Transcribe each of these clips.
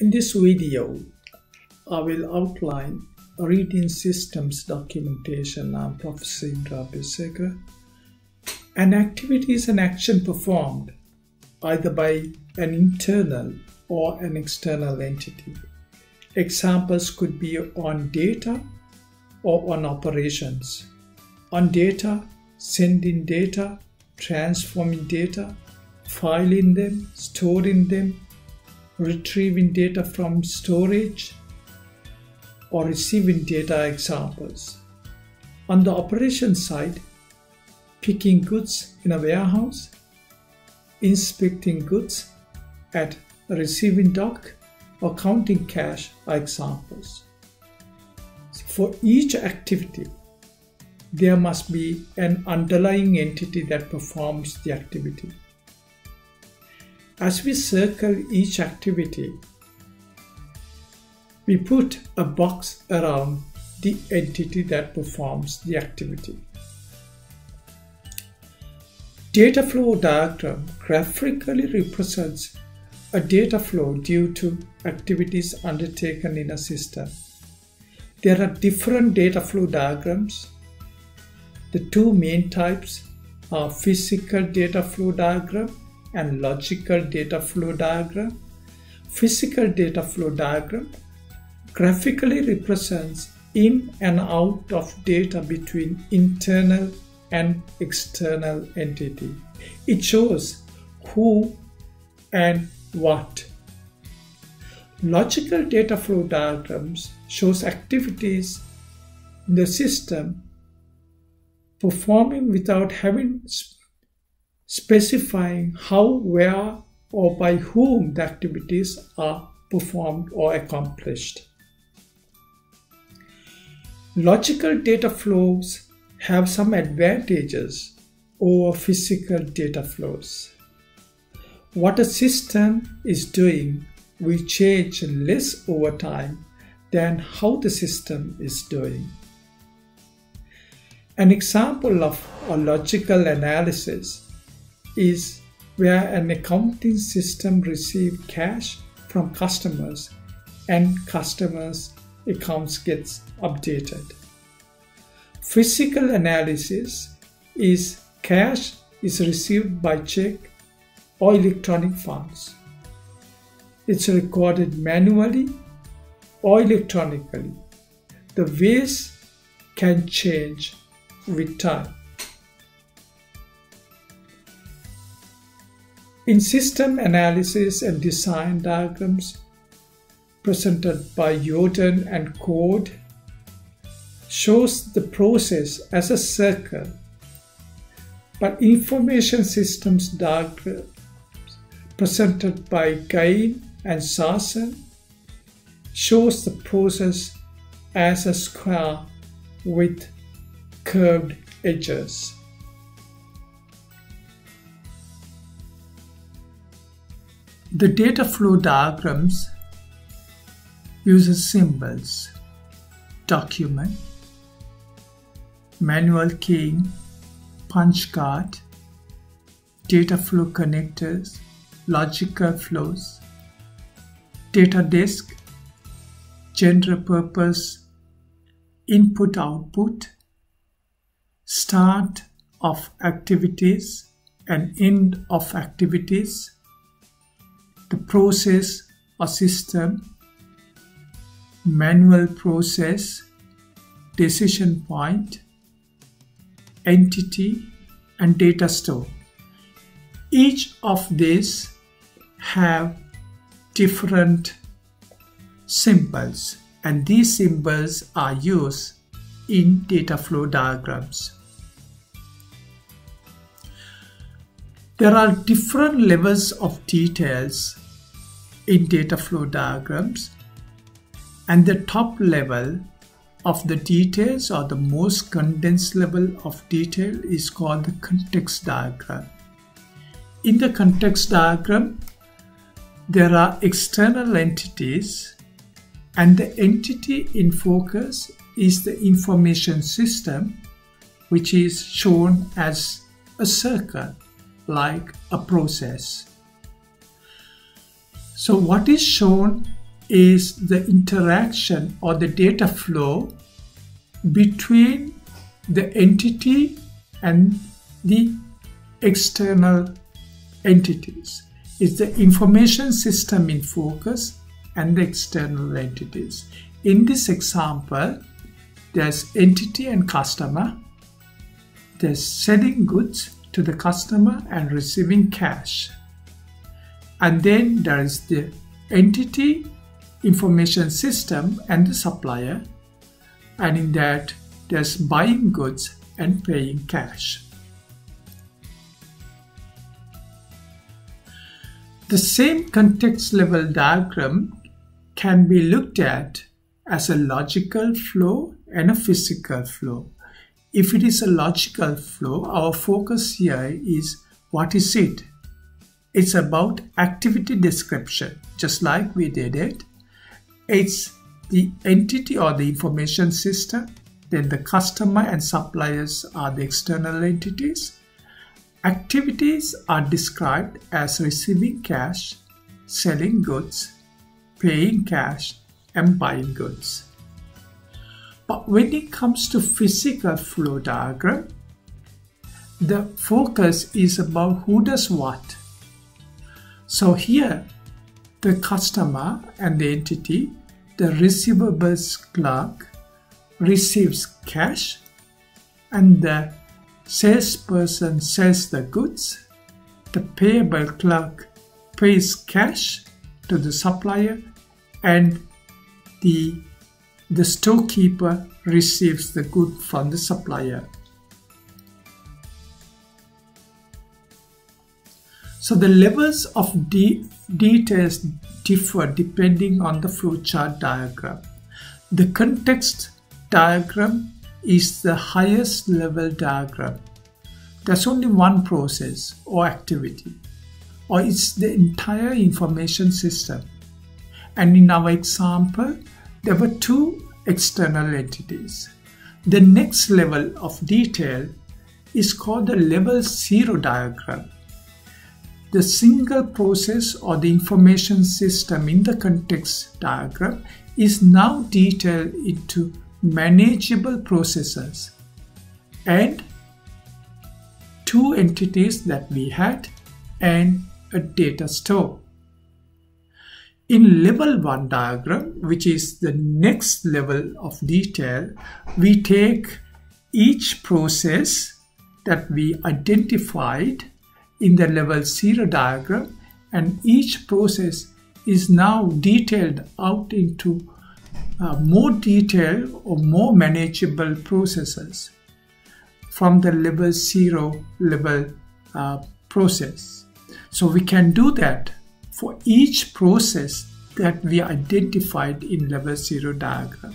In this video, I will outline reading systems documentation. I'm Professor Indra Abeysekera. An activity is an action performed either by an internal or an external entity. Examples could be on data or on operations. On data, sending data, transforming data, filing them, storing them, retrieving data from storage, or receiving data examples. On the operation side, picking goods in a warehouse, inspecting goods at receiving dock, or counting cash are examples. For each activity, there must be an underlying entity that performs the activity. As we circle each activity, we put a box around the entity that performs the activity. Data flow diagram graphically represents a data flow due to activities undertaken in a system. There are different data flow diagrams. The two main types are physical data flow diagram and logical data flow diagram. Physical data flow diagram graphically represents in and out of data between internal and external entity. It shows who and what. Logical data flow diagrams shows activities in the system performing without having specifying how, where, or by whom the activities are performed or accomplished. Logical data flows have some advantages over physical data flows. What a system is doing will change less over time than how the system is doing. An example of a logical analysis is where an accounting system receives cash from customers and customers' accounts gets updated. Physical analysis is cash is received by check or electronic funds. It's recorded manually or electronically. The ways can change with time. In system analysis and design diagrams presented by Yourdon and Coad shows the process as a circle, but information systems diagrams presented by Gane and Sarson shows the process as a square with curved edges. The data flow diagrams uses symbols, document, manual keying, punch card, data flow connectors, logical flows, data disk, general purpose, input output, start of activities and end of activities, the process or system, manual process, decision point, entity, and data store. Each of these have different symbols and these symbols are used in data flow diagrams. There are different levels of details in data flow diagrams and the top level of the details or the most condensed level of detail is called the context diagram. In the context diagram, there are external entities and the entity in focus is the information system which is shown as a circle like a process. So what is shown is the interaction or the data flow between the entity and the external entities. It's the information system in focus and the external entities. In this example, there's entity and customer. There's selling goods to the customer and receiving cash. And then there is the entity information system and the supplier. And in that, there's buying goods and paying cash. The same context level diagram can be looked at as a logical flow and a physical flow. If it is a logical flow, our focus here is what is it? It's about activity description, just like we did it. It's the entity or the information system, then the customer and suppliers are the external entities. Activities are described as receiving cash, selling goods, paying cash, and buying goods. But when it comes to physical flow diagram, the focus is about who does what. So here, the customer and the entity, the receivables clerk receives cash and the salesperson sells the goods, the payable clerk pays cash to the supplier and the, the storekeeper receives the good from the supplier. So the levels of de details differ depending on the flowchart diagram. The context diagram is the highest level diagram. There's only one process or activity, or it's the entire information system. And in our example, there were two external entities. The next level of detail is called the level zero diagram. The single process or the information system in the context diagram is now detailed into manageable processes and two entities that we had and a data store. In level 1 diagram, which is the next level of detail, we take each process that we identified in the level 0 diagram and each process is now detailed out into uh, more detailed or more manageable processes from the level 0 level uh, process. So we can do that for each process that we identified in level 0 diagram.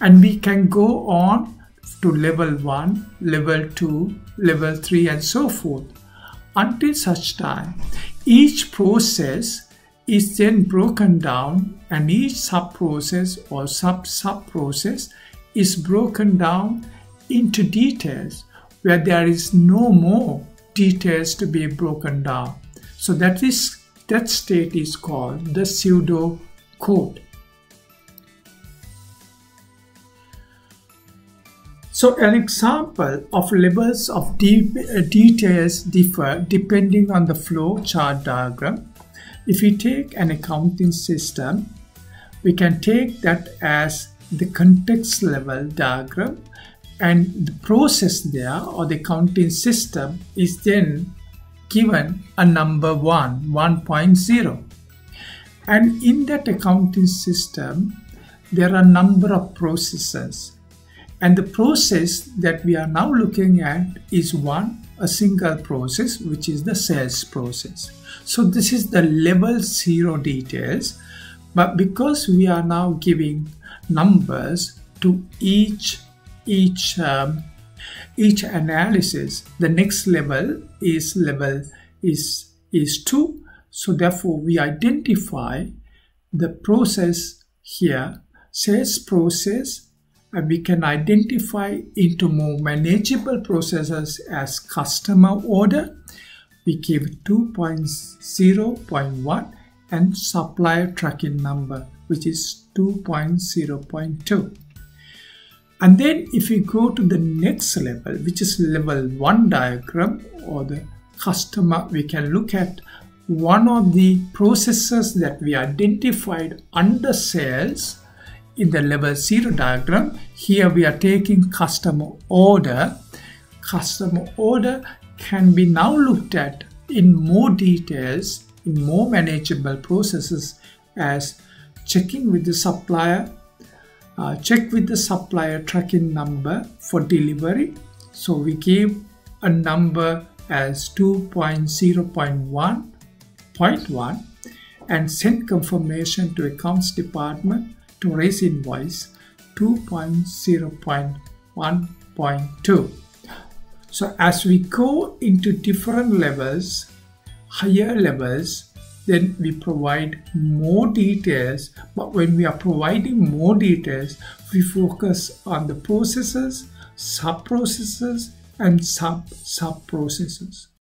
And we can go on to level 1, level 2, level 3 and so forth until such time each process is then broken down and each sub-process or sub-sub-process is broken down into details where there is no more details to be broken down. So that is that state is called the pseudo code. So an example of levels of uh, details differ depending on the flow chart diagram. If we take an accounting system, we can take that as the context level diagram and the process there or the accounting system is then given a number 1, 1.0. And in that accounting system, there are a number of processes. And the process that we are now looking at is one, a single process, which is the sales process. So this is the level zero details. But because we are now giving numbers to each each um, each analysis the next level is level is is 2 so therefore we identify the process here sales process and we can identify into more manageable processes as customer order. We give 2.0.1 and supplier tracking number which is 2.0.2 and then if we go to the next level which is level 1 diagram or the customer we can look at one of the processes that we identified under sales in the level 0 diagram. Here we are taking customer order. Customer order can be now looked at in more details in more manageable processes as checking with the supplier uh, check with the supplier tracking number for delivery. So we gave a number as 2.0.1.1 and send confirmation to accounts department to raise invoice 2.0.1.2 so as we go into different levels higher levels then we provide more details. But when we are providing more details we focus on the processes sub processes and sub sub processes